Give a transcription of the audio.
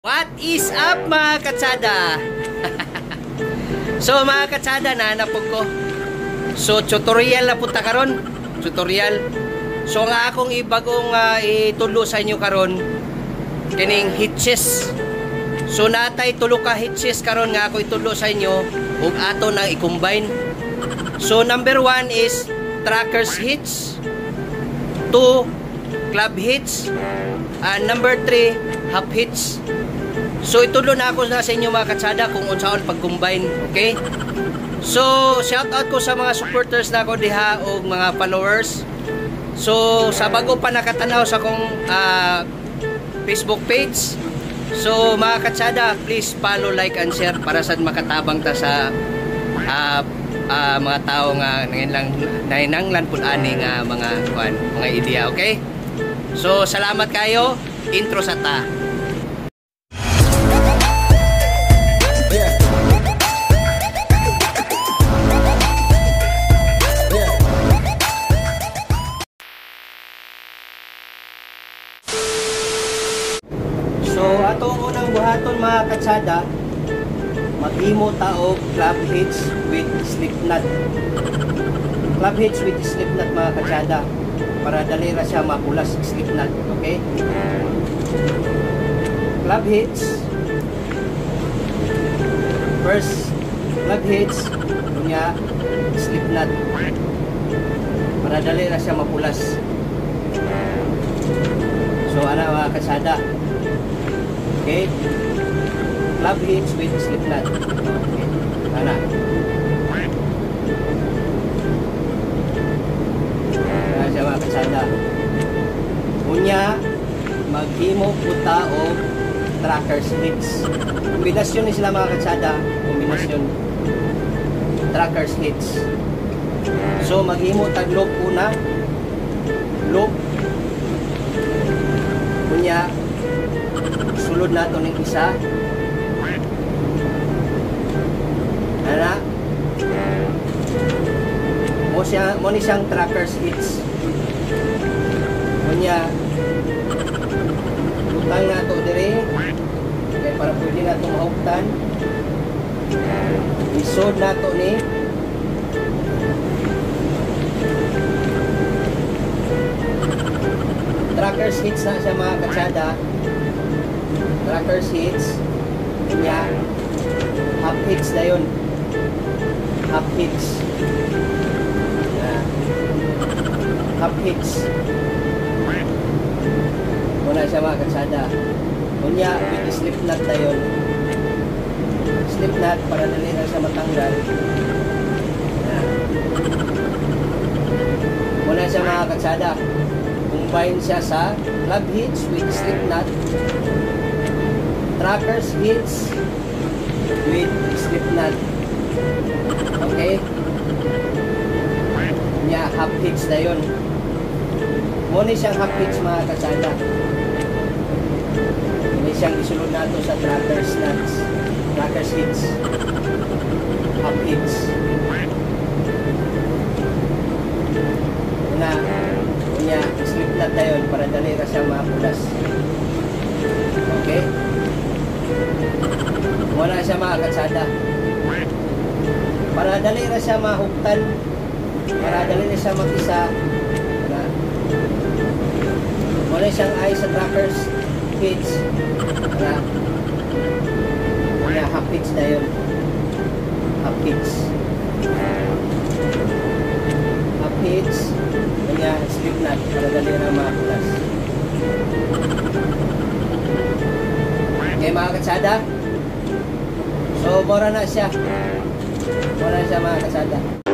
What is up mga katsada? so mga katsada na napog ko. So tutorial na punta karon. Tutorial. So nga akong ibagong uh, itulo sa inyo karon kining hitches. So natay tulo ka hitches karon nga ako itulo sa inyo ug ato nang i-combine. So number one is trackers hitch. Two club hitch. And number three half hitch. So itulo na ako na sa inyo mga katsada kung unsaon pag-combine, okay? So shout out ko sa mga supporters na ako diha o mga followers. So sa bago pa nakatanaw sa akong uh, Facebook page. So mga katsada, please follow, like and share para sa makatabang ta sa uh, uh, mga tao nga ngayon lang nainanglan pud ani nga mga kuan, mga ideya, okay? So salamat kayo. Intro sa ta. So atong unang buhaton mga katsada, maghimo ta og club hitch with slip knot. Club hitch with slip knot mga katsada para dali ra siya mapulas slip knot, okay? Club hitch First club hitch kunya slip knot para dali ra siya mapulas. So ana mga katsada, Okay? Club hitch with slip knot. Okay. Maghimo puta o trackers hitch. Kombinasyon ni sila mga kasada. Kombinasyon. Trackers hitch. So, maghimo tag loop una. Loop. Unya, sulod nato ng isa ana mo siya mo ni siyang trackers hits kunya utang nato dire. Kay para pwede nato mahuktan isod nato ni. Trackers hits na siya mga katsada. Tracker seats kanya. Half hitch na yun. Half hitch half hitch muna siya mga katsada kunya with slip knot na yun slip knot para dali na siya matanggal muna siya mga katsada combine siya sa club hitch with slip knot trackers hits with slip knot. Okay? Nya, half hitch na yun. Muna siyang half hitch mga katsada. Muna siyang isulod nato sa trackers nuts. Trackers hits. Half hitch. Una, kunya, slip na yun para dali ka siya mapulas. Okay? wala siya mga para dali na siya mahuktan para dali na siya mag-isa wala siyang ay sa trackers kids na na half kids na yun. Half kids half kids kanya slip knot para dali na makulas Okay mga katsada So, mura na siya. Mura na siya mga kasada.